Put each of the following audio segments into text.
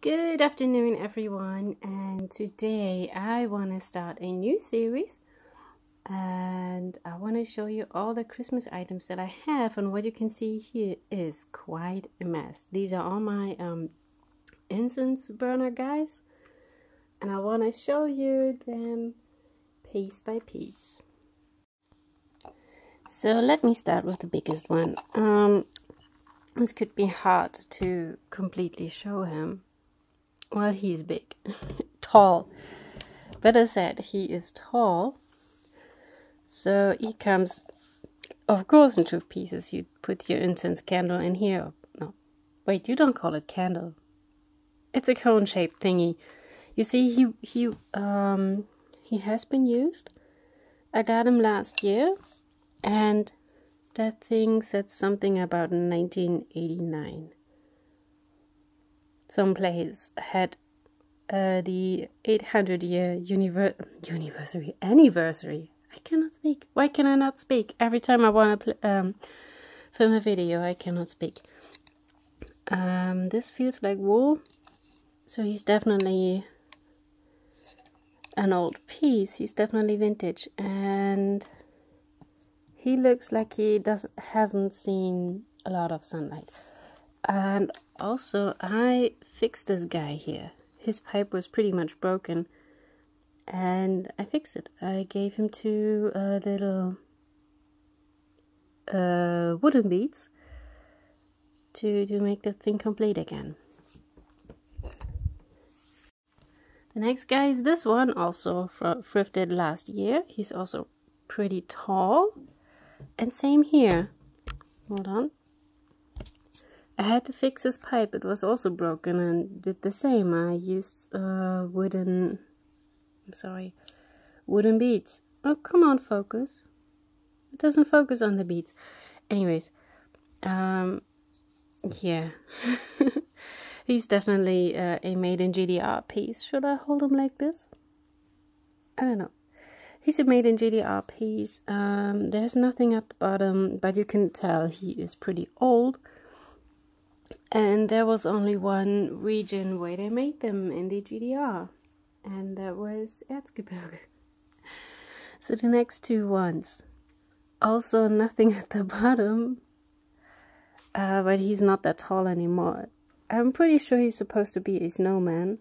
Good afternoon, everyone, and today I want to start a new series and I want to show you all the Christmas items that I have and what you can see here is quite a mess. These are all my um, incense burner guys and I want to show you them piece by piece. So let me start with the biggest one. Um, this could be hard to completely show him well, he's big, tall. Better said, he is tall. So he comes, of course, in two pieces. You put your incense candle in here. No, wait, you don't call it candle. It's a cone-shaped thingy. You see, he he um he has been used. I got him last year, and that thing said something about 1989 some place had uh, the 800 year univer- anniversary anniversary. I cannot speak. Why can I not speak? Every time I want to um, film a video, I cannot speak. Um, this feels like wool, so he's definitely an old piece. He's definitely vintage, and he looks like he does hasn't seen a lot of sunlight. And also, I fixed this guy here. His pipe was pretty much broken, and I fixed it. I gave him two uh, little uh, wooden beads to, to make the thing complete again. The next guy is this one, also thrifted last year. He's also pretty tall. And same here. Hold on. I had to fix his pipe, it was also broken and did the same. I used uh, wooden, I'm sorry, wooden beads. Oh, come on, focus. It doesn't focus on the beads. Anyways, um, yeah. He's definitely uh, a made in GDR piece. Should I hold him like this? I don't know. He's a made in GDR piece. Um, there's nothing at the bottom, but you can tell he is pretty old and there was only one region where they made them in the GDR, and that was Erzgebirge. So the next two ones, also nothing at the bottom, uh, but he's not that tall anymore. I'm pretty sure he's supposed to be a snowman,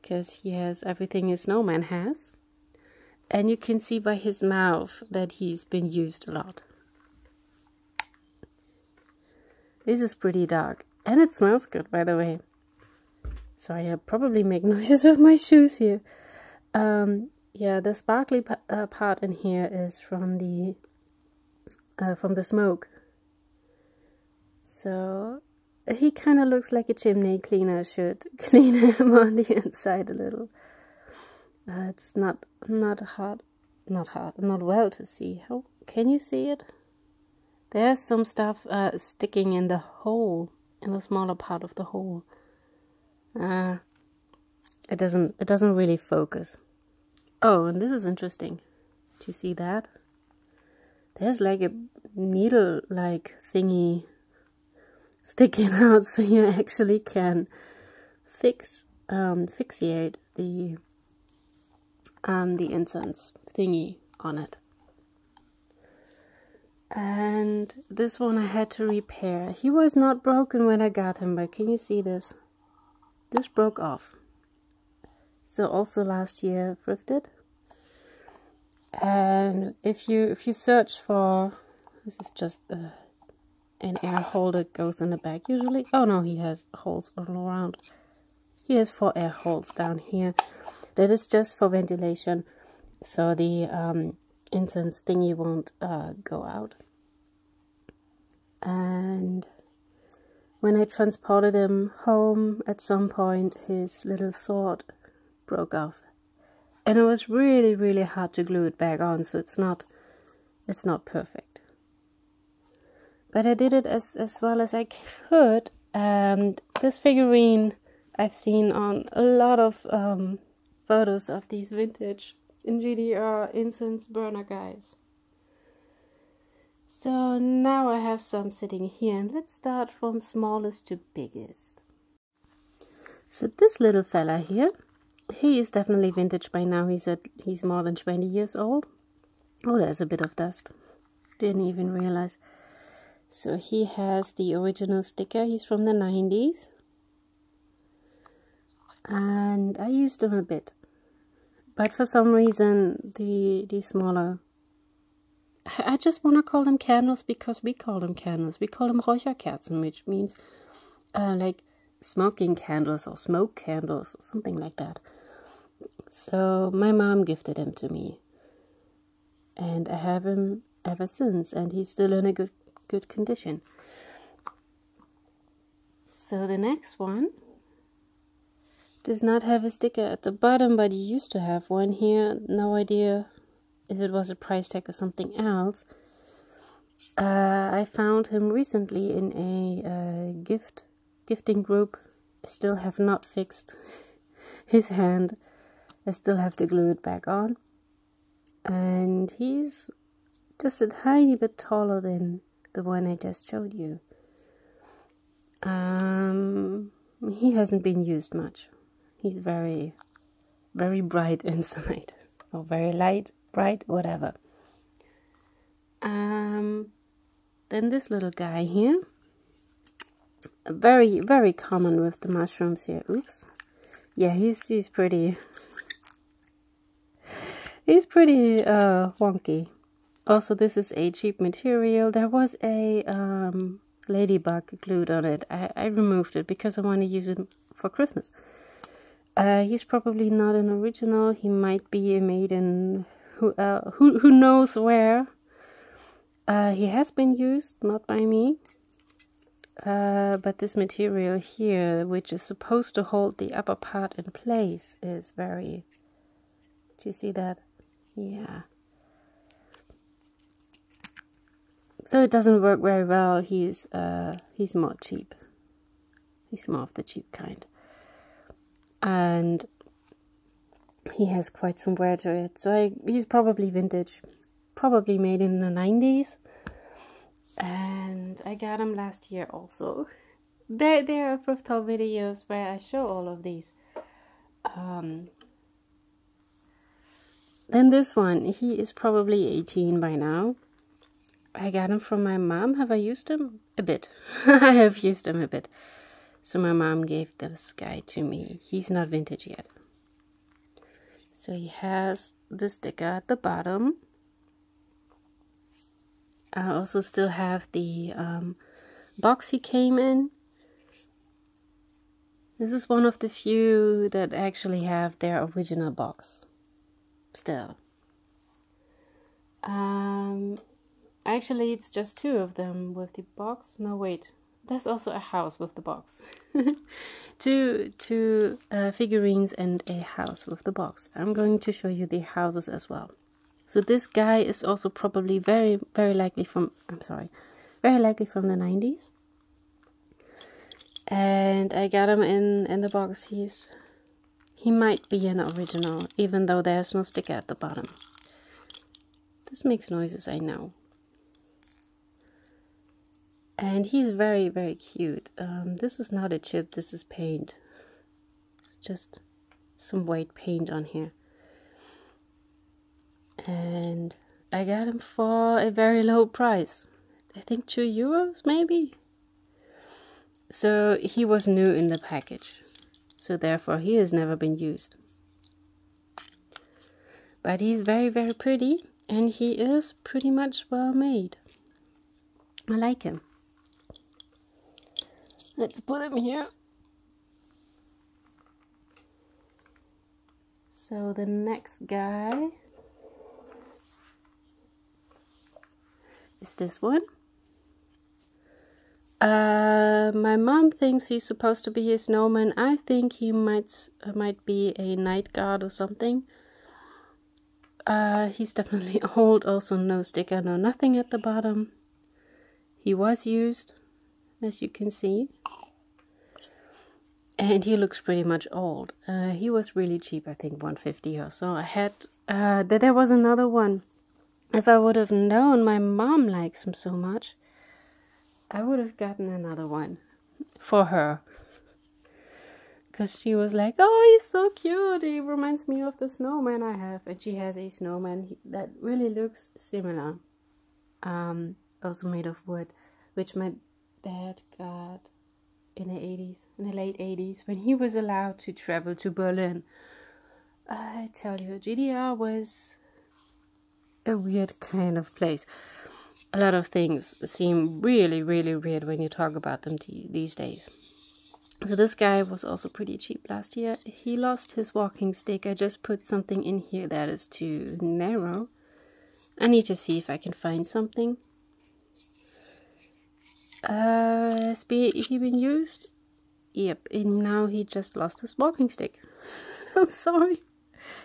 because he has everything a snowman has. And you can see by his mouth that he's been used a lot. This is pretty dark. And it smells good, by the way. Sorry, I probably make noises with my shoes here. Um, yeah, the sparkly uh, part in here is from the uh, from the smoke. So he kind of looks like a chimney cleaner should clean him on the inside a little. Uh, it's not not hard, not hard, not well to see. How can you see it? There's some stuff uh, sticking in the hole, in the smaller part of the hole. Uh, it doesn't it doesn't really focus. Oh, and this is interesting. Do you see that? There's like a needle like thingy sticking out so you actually can fix um fixate the um the incense thingy on it and this one I had to repair. He was not broken when I got him, but can you see this? This broke off. So also last year thrifted. And if you if you search for this is just uh, an air that goes in the back usually. Oh no, he has holes all around. He has four air holes down here. That is just for ventilation, so the um, incense thingy won't uh, go out. And when I transported him home at some point, his little sword broke off. And it was really, really hard to glue it back on, so it's not it's not perfect. But I did it as, as well as I could, and this figurine I've seen on a lot of um, photos of these vintage in GDR incense burner guys. So now I have some sitting here and let's start from smallest to biggest. So this little fella here, he is definitely vintage by now. He's at he's more than 20 years old. Oh, there's a bit of dust. Didn't even realize. So he has the original sticker. He's from the 90s. And I used them a bit. But for some reason, the, the smaller... I just want to call them candles because we call them candles. We call them Räucherkerzen, which means uh, like smoking candles or smoke candles or something like that. So my mom gifted him to me. And I have him ever since, and he's still in a good good condition. So the next one does not have a sticker at the bottom, but he used to have one here. No idea if it was a price tag or something else. Uh, I found him recently in a uh, gift gifting group. Still have not fixed his hand. I still have to glue it back on. And he's just a tiny bit taller than the one I just showed you. Um, he hasn't been used much. He's very, very bright inside, or very light, bright, whatever. Um, then this little guy here, very, very common with the mushrooms here. Oops. Yeah, he's he's pretty. He's pretty uh, wonky. Also, this is a cheap material. There was a um, ladybug glued on it. I, I removed it because I want to use it for Christmas. Uh, he's probably not an original. He might be made in who uh, who who knows where. Uh, he has been used, not by me. Uh, but this material here, which is supposed to hold the upper part in place, is very. Do you see that? Yeah. so it doesn't work very well. He's uh, he's more cheap. He's more of the cheap kind, and he has quite some wear to it. So I, he's probably vintage, probably made in the nineties, and I got him last year also. There there are haul videos where I show all of these. Um, then this one, he is probably 18 by now I got him from my mom. Have I used him? A bit. I have used him a bit. So my mom gave this guy to me. He's not vintage yet. So he has the sticker at the bottom. I also still have the um, box he came in. This is one of the few that actually have their original box. Still. Um, Actually, it's just two of them with the box. No, wait. There's also a house with the box. two two uh, figurines and a house with the box. I'm going to show you the houses as well. So this guy is also probably very, very likely from, I'm sorry, very likely from the 90s. And I got him in, in the box. He's, he might be an original, even though there's no sticker at the bottom. This makes noises, I know and he's very very cute. Um, this is not a chip this is paint. It's just some white paint on here. And I got him for a very low price. I think two euros maybe? So he was new in the package. So therefore he has never been used. But he's very very pretty and he is pretty much well made. I like him Let's put him here. So the next guy is this one. Uh, my mom thinks he's supposed to be a snowman. I think he might uh, might be a night guard or something. Uh, he's definitely old. Also, no sticker, no nothing at the bottom. He was used as you can see. And he looks pretty much old. Uh, he was really cheap, I think 150 or so. I had, uh, that there was another one. If I would have known my mom likes him so much, I would have gotten another one for her. because she was like, "Oh, he's so cute. He reminds me of the snowman I have." And she has a snowman that really looks similar, um, also made of wood, which my dad got in the eighties, in the late eighties, when he was allowed to travel to Berlin. I tell you, GDR was a weird kind of place. A lot of things seem really, really weird when you talk about them these days. So this guy was also pretty cheap last year. He lost his walking stick. I just put something in here that is too narrow. I need to see if I can find something. Uh, has he been used? Yep, and now he just lost his walking stick. I'm sorry.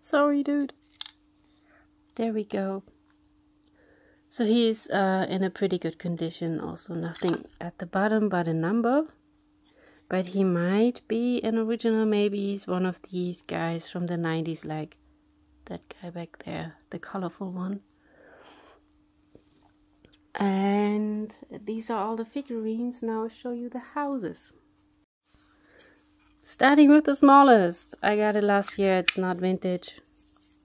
Sorry, dude. There we go. So he's uh, in a pretty good condition also. Nothing at the bottom but a number but he might be an original. Maybe he's one of these guys from the 90s, like that guy back there, the colorful one. And these are all the figurines. Now I'll show you the houses. Starting with the smallest. I got it last year. It's not vintage.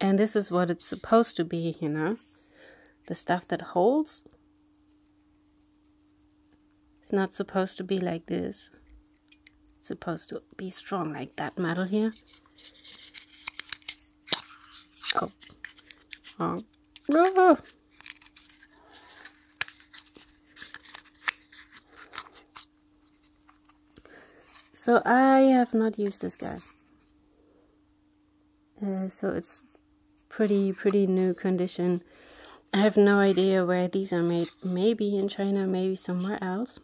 And this is what it's supposed to be, you know. The stuff that holds. It's not supposed to be like this it's supposed to be strong like that metal here. Oh. Oh. oh. So I have not used this guy. Uh, so it's pretty, pretty new condition. I have no idea where these are made. Maybe in China, maybe somewhere else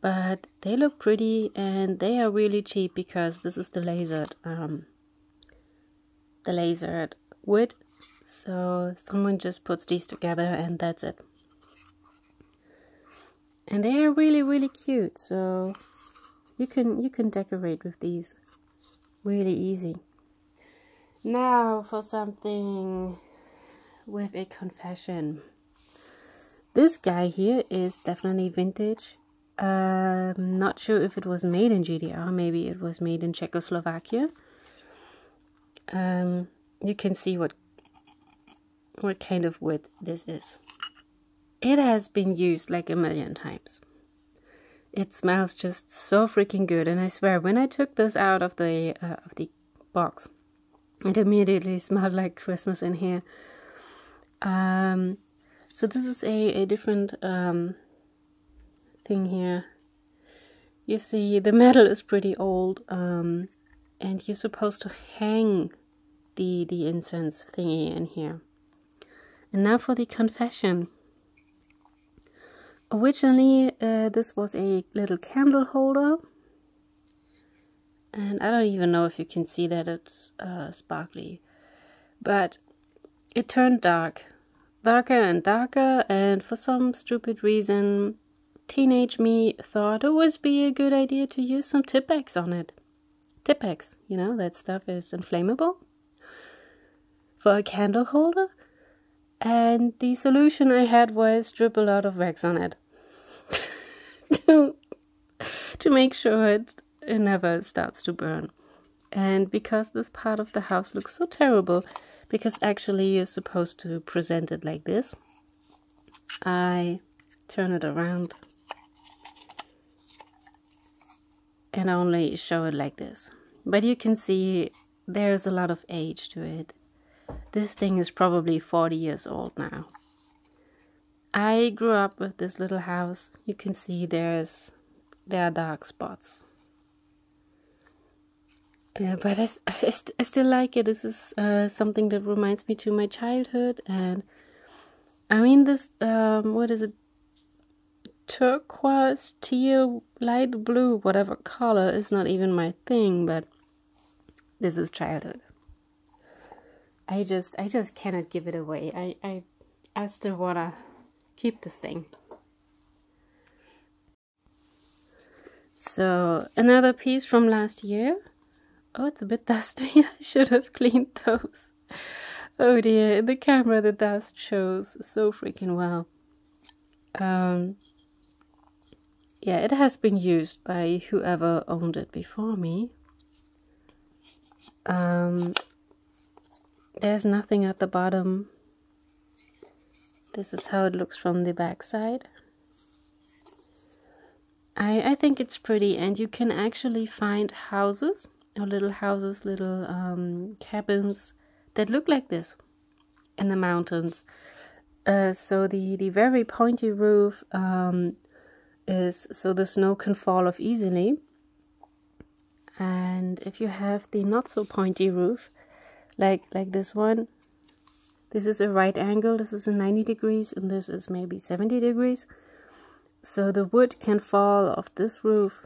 but they look pretty and they are really cheap because this is the lasered um, the lasered wood so someone just puts these together and that's it and they are really really cute so you can you can decorate with these really easy now for something with a confession this guy here is definitely vintage um, not sure if it was made in GDR. Maybe it was made in Czechoslovakia. Um, you can see what what kind of wood this is. It has been used like a million times. It smells just so freaking good, and I swear, when I took this out of the uh, of the box, it immediately smelled like Christmas in here. Um, so this is a a different um thing here. You see, the metal is pretty old, um, and you're supposed to hang the, the incense thingy in here. And now for the confession. Originally, uh, this was a little candle holder. And I don't even know if you can see that it's uh, sparkly. But it turned dark. Darker and darker, and for some stupid reason, teenage me thought it would be a good idea to use some Tipp-Ex on it. Tipp-Ex, you know, that stuff is inflammable for a candle holder. And the solution I had was drip a lot of wax on it to, to make sure it, it never starts to burn. And because this part of the house looks so terrible, because actually you're supposed to present it like this, I turn it around and only show it like this. But you can see there's a lot of age to it. This thing is probably 40 years old now. I grew up with this little house. You can see there's there are dark spots. Yeah, but I, I, st I still like it. This is uh, something that reminds me to my childhood. And I mean, this, um, what is it? turquoise, teal, light blue, whatever color is not even my thing, but this is childhood. I just I just cannot give it away. I I I still wanna keep this thing. So another piece from last year. Oh, it's a bit dusty. I should have cleaned those. Oh dear, in the camera the dust shows so freaking well. Um, yeah, it has been used by whoever owned it before me. Um, there's nothing at the bottom. This is how it looks from the back side. I, I think it's pretty and you can actually find houses or little houses, little um, cabins that look like this in the mountains. Uh, so the, the very pointy roof um, is so the snow can fall off easily. And if you have the not so pointy roof, like like this one, this is a right angle, this is a 90 degrees, and this is maybe 70 degrees. So the wood can fall off this roof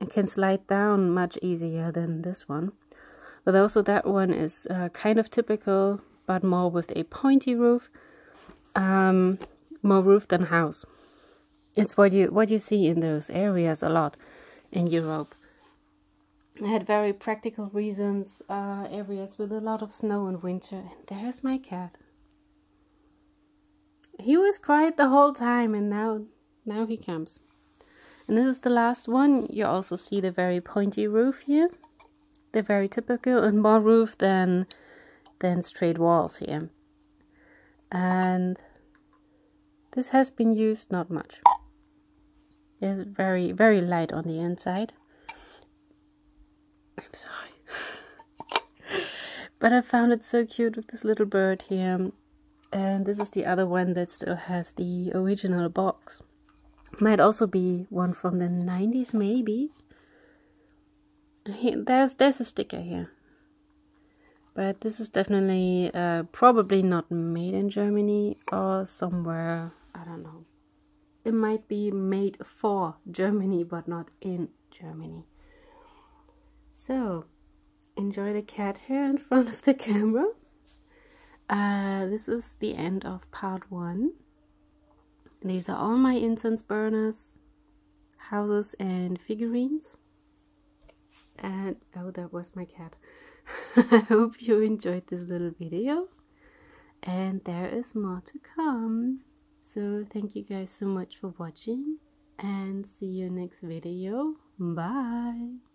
and can slide down much easier than this one. But also that one is uh, kind of typical, but more with a pointy roof. Um, more roof than house. It's what you what you see in those areas a lot in Europe. Had very practical reasons, uh, areas with a lot of snow in winter. And there's my cat. He was quiet the whole time, and now now he comes. And this is the last one. You also see the very pointy roof here. The very typical and more roof than than straight walls here. And this has been used not much. It's very very light on the inside. I'm sorry. but I found it so cute with this little bird here. And this is the other one that still has the original box. Might also be one from the 90s, maybe. there's there's a sticker here. But this is definitely uh, probably not made in Germany or somewhere, I don't know. It might be made for Germany, but not in Germany. So, enjoy the cat here in front of the camera. Uh, this is the end of part one. These are all my incense burners, houses, and figurines. And oh, that was my cat. I hope you enjoyed this little video. And there is more to come. So, thank you guys so much for watching. And see you next video. Bye.